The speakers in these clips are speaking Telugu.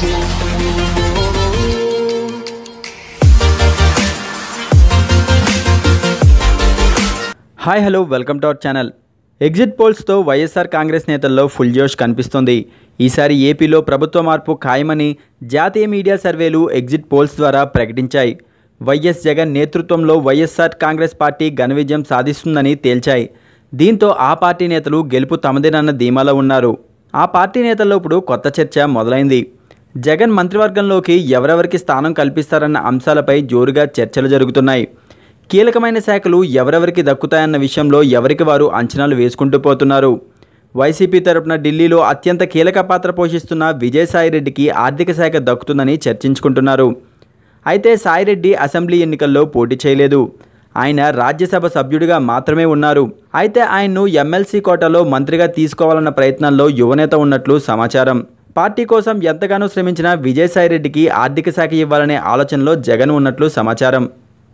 Hi hello welcome to our channel. Exit పోల్స్తో YSR Congress నేతల్లో ఫుల్ జోష్ కనిపిస్తోంది. ఈసారి ఏపీలో ప్రభుత్వ మార్పు ఖాయమని జాతీయ మీడియా సర్వేలు ఎగ్జిట్ పోల్స్ ద్వారా ప్రకటించాయి. వైఎస్ జగన్ నేతృత్వంలో వైఎస్ఆర్ కాంగ్రెస్ పార్టీ ఘన విజయం సాధిస్తుందని తేల్చాయి. దీంతో ఆ పార్టీ నేతలు గెలుపు తమదేనన్న ధీమాలో ఉన్నారు. ఆ పార్టీ నేతల్లో ఇప్పుడు కొత్త చర్చ మొదలైంది. జగన్ మంత్రివర్గంలోకి ఎవరెవరికి స్థానం కల్పిస్తారన్న అంశాలపై జోరుగా చర్చలు జరుగుతున్నాయి. కీలకమైన శాఖలు ఎవరెవరికి దక్కుతాయన్న విషయంలో ఎవరికి వారు అంచనాలు వేసుకుంటూ పోతున్నారు. వైసీపీ తరపున ఢిల్లీలో అత్యంత కీలక పాత్ర పోషిస్తున్న విజయసాయిరెడ్డికి ఆర్థిక శాఖ దక్కుతుందని చర్చించుకుంటున్నారు. అయితే సాయిరెడ్డి అసెంబ్లీ ఎన్నికల్లో పోటీ చేయలేదు. ఆయన రాజ్యసభ సభ్యుడిగా మాత్రమే ఉన్నారు. అయితే ఆయన్ను ఎమ్మెల్సీ కోటాలో మంత్రిగా తీసుకోవాలన్న ప్రయత్నంలో యువనేత ఉన్నట్లు సమాచారం. పార్టీ కోసం ఎంతగానో శ్రమించిన విజయసాయిరెడ్డికి ఆర్థిక శాఖ ఇవ్వాలనే ఆలోచనలో జగన్ ఉన్నట్లు సమాచారం.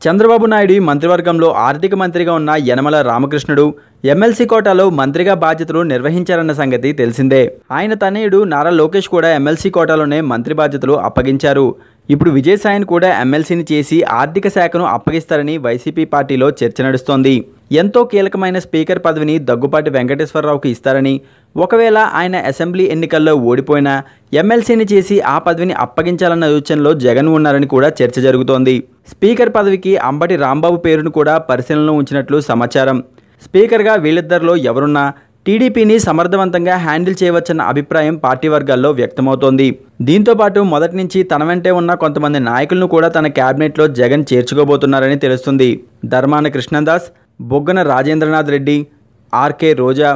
చంద్రబాబు నాయుడు మంత్రివర్గంలో ఆర్థిక మంత్రిగా ఉన్న యనమల రామకృష్ణుడు ఎమ్మెల్సీ కోటాలో మంత్రిగా బాధ్యతలు నిర్వహించారన్న సంగతి తెలిసిందే. ఆయన తనయుడు నారా లోకేష్ కూడా ఎమ్మెల్సీ కోటాలోనే మంత్రి బాధ్యతలు అప్పగించారు. ఇప్పుడు విజయసాయిని కూడా ఎమ్మెల్సీని చేసి ఆర్థిక శాఖను అప్పగిస్తారని వైసీపీ పార్టీలో చర్చ నడుస్తోంది. ఎంతో కీలకమైన స్పీకర్ పదవిని దగ్గుపాటి వెంకటేశ్వరరావుకి ఇస్తారని ఒకవేళ ఆయన అసెంబ్లీ ఎన్నికల్లో ఓడిపోయినా ఎమ్మెల్సీని చేసి ఆ పదవిని అప్పగించాలన్న యోచనలో జగన్ ఉన్నారని కూడా చర్చ జరుగుతోంది. స్పీకర్ పదవికి అంబటి రాంబాబు పేరును కూడా పరిశీలనలో ఉంచినట్లు సమాచారం. స్పీకర్గా వీళ్ళిద్దరిలో ఎవరున్నా టీడీపీని సమర్థవంతంగా హ్యాండిల్ చేయవచ్చన్న అభిప్రాయం పార్టీ వర్గాల్లో వ్యక్తమవుతోంది. దీంతో పాటు మొదటి నుంచి తన వెంటే ఉన్న కొంతమంది నాయకులను కూడా తన కేబినెట్లో జగన్ చేర్చుకోబోతున్నారని తెలుస్తుంది. ధర్మాన కృష్ణదాస్ బొగ్గన రాజేంద్రనాథ్ రెడ్డి ఆర్కే రోజా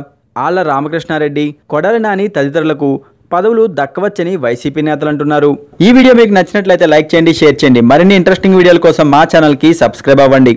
ఆళ్ళ రామకృష్ణారెడ్డి కొడాలి నాని తదితరులకు పదవులు దక్కవచ్చని వైసీపీ నేతలు అంటున్నారు. ఈ వీడియో మీకు నచ్చినట్లయితే లైక్ చేయండి షేర్ చేయండి. మరిన్ని ఇంట్రెస్టింగ్ వీడియోల కోసం మా ఛానల్కి సబ్స్క్రైబ్ అవ్వండి.